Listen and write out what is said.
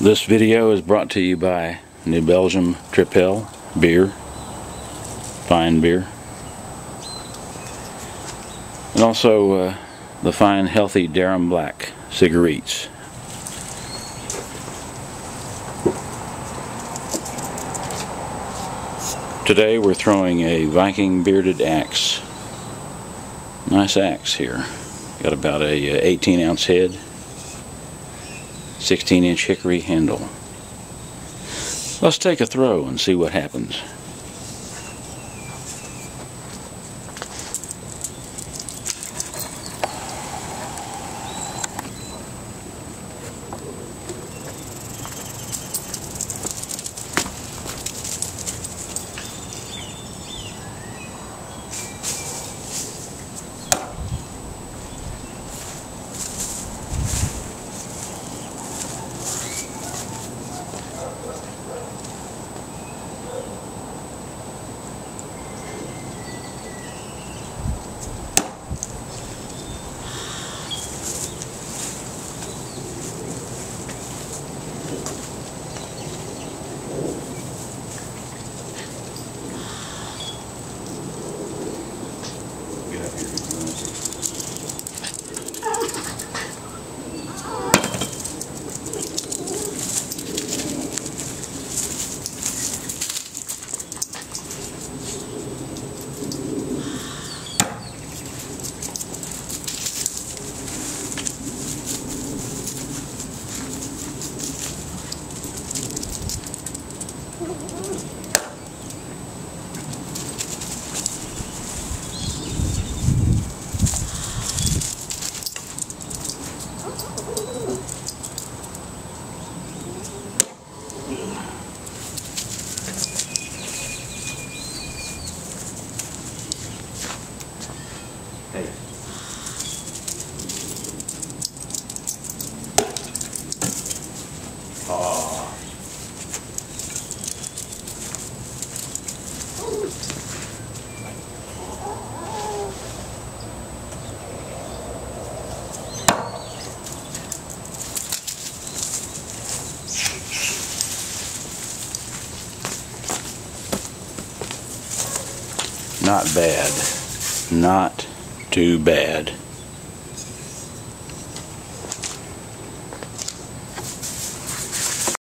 This video is brought to you by New Belgium Tripel beer, fine beer, and also uh, the fine healthy Durham Black cigarettes. Today we're throwing a Viking bearded axe. Nice axe here. Got about a 18 ounce head, 16 inch hickory handle. Let's take a throw and see what happens. Not bad. Not too bad.